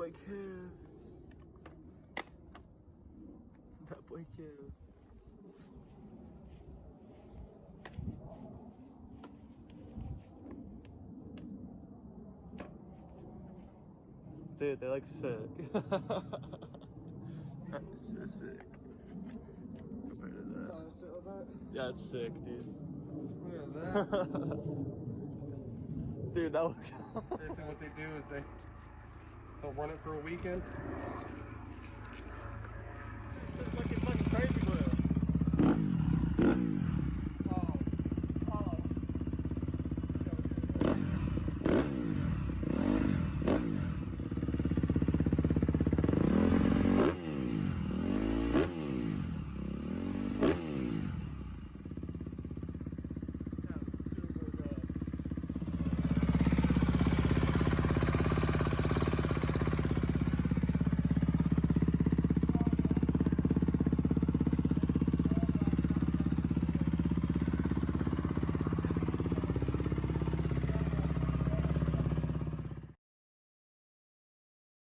boy Kev. That boy Kev. Dude, they look sick. That's so sick. Compared to that. So that, Yeah, it's sick, dude. look at that. dude, that was. Basically what they do is they, they'll run it for a weekend.